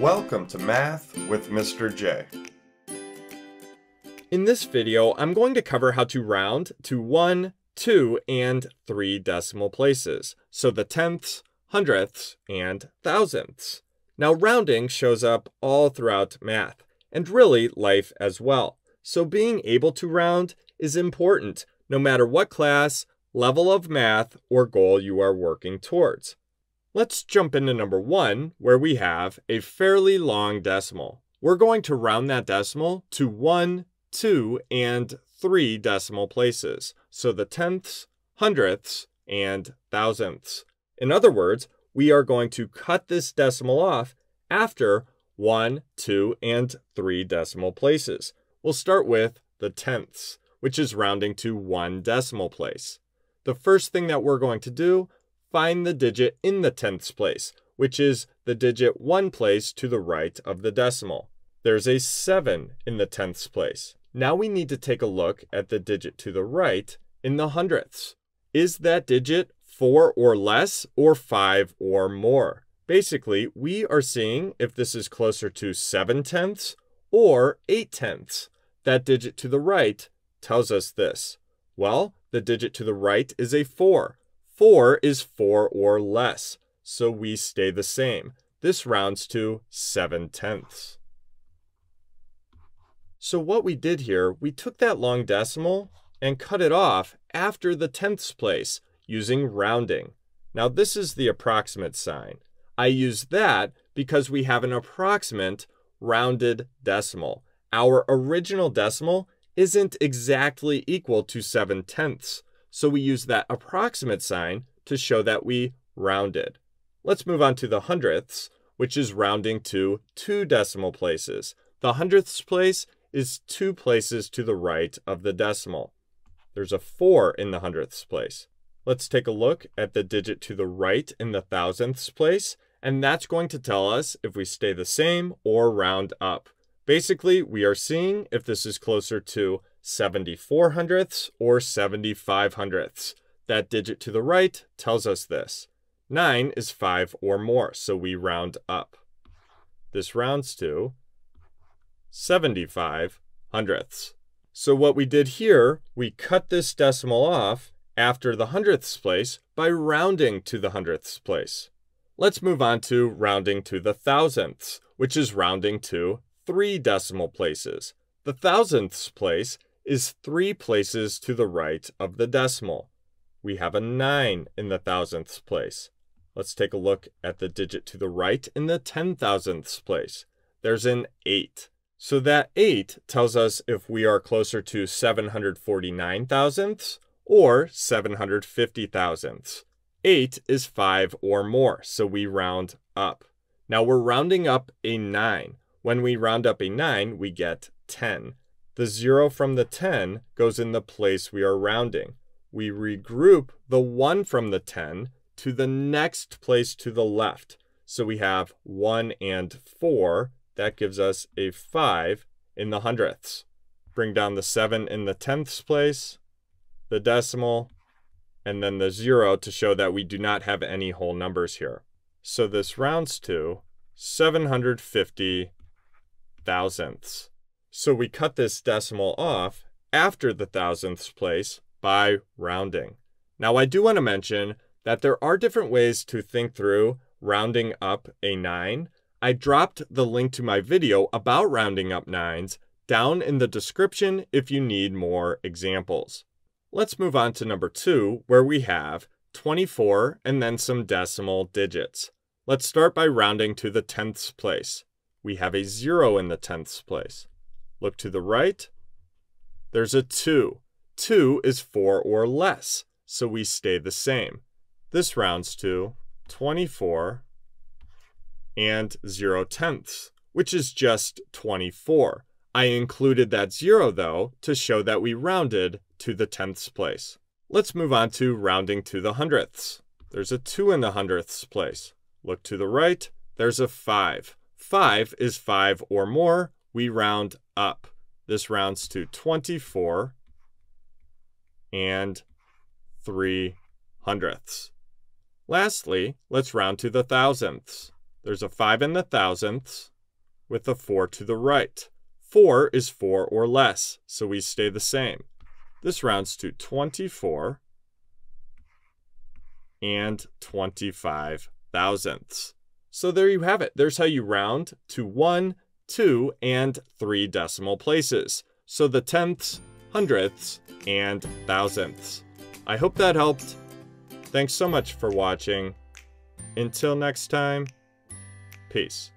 Welcome to Math with Mr. J. In this video, I'm going to cover how to round to 1, 2, and 3 decimal places, so the tenths, hundredths, and thousandths. Now rounding shows up all throughout math, and really life as well. So being able to round is important, no matter what class, level of math, or goal you are working towards. Let's jump into number one, where we have a fairly long decimal. We're going to round that decimal to one, two, and three decimal places, so the tenths, hundredths, and thousandths. In other words, we are going to cut this decimal off after one, two, and three decimal places. We'll start with the tenths, which is rounding to one decimal place. The first thing that we're going to do find the digit in the tenths place, which is the digit one place to the right of the decimal. There's a 7 in the tenths place. Now we need to take a look at the digit to the right in the hundredths. Is that digit 4 or less or 5 or more? Basically, we are seeing if this is closer to 7 tenths or 8 tenths. That digit to the right tells us this. Well, the digit to the right is a 4. 4 is 4 or less, so we stay the same. This rounds to 7 tenths. So what we did here, we took that long decimal and cut it off after the tenths place using rounding. Now this is the approximate sign. I use that because we have an approximate rounded decimal. Our original decimal isn't exactly equal to 7 tenths. So we use that approximate sign to show that we rounded. Let's move on to the hundredths, which is rounding to two decimal places. The hundredths place is two places to the right of the decimal. There's a 4 in the hundredths place. Let's take a look at the digit to the right in the thousandths place, and that's going to tell us if we stay the same or round up. Basically, we are seeing if this is closer to 74 hundredths or 75 hundredths. That digit to the right tells us this. 9 is 5 or more, so we round up. This rounds to 75 hundredths. So what we did here, we cut this decimal off after the hundredths place by rounding to the hundredths place. Let's move on to rounding to the thousandths, which is rounding to three decimal places. The thousandths place is three places to the right of the decimal. We have a 9 in the thousandths place. Let's take a look at the digit to the right in the ten thousandths place. There's an 8. So that 8 tells us if we are closer to 749 thousandths or 750 thousandths. 8 is 5 or more, so we round up. Now we're rounding up a 9. When we round up a 9, we get 10. The 0 from the 10 goes in the place we are rounding. We regroup the 1 from the 10 to the next place to the left. So we have 1 and 4. That gives us a 5 in the hundredths. Bring down the 7 in the tenths place, the decimal, and then the 0 to show that we do not have any whole numbers here. So this rounds to 750 thousandths. So we cut this decimal off after the thousandths place by rounding. Now I do want to mention that there are different ways to think through rounding up a 9. I dropped the link to my video about rounding up 9s down in the description if you need more examples. Let's move on to number 2 where we have 24 and then some decimal digits. Let's start by rounding to the tenths place. We have a 0 in the tenths place. Look to the right. There's a 2. 2 is 4 or less, so we stay the same. This rounds to 24 and 0 tenths, which is just 24. I included that 0, though, to show that we rounded to the tenths place. Let's move on to rounding to the hundredths. There's a 2 in the hundredths place. Look to the right. There's a 5. 5 is 5 or more, we round up. This rounds to 24 and 3 hundredths. Lastly, let's round to the thousandths. There's a 5 in the thousandths with a 4 to the right. 4 is 4 or less, so we stay the same. This rounds to 24 and 25 thousandths. So there you have it. There's how you round to 1, 2, and 3 decimal places. So the tenths, hundredths, and thousandths. I hope that helped. Thanks so much for watching. Until next time, peace.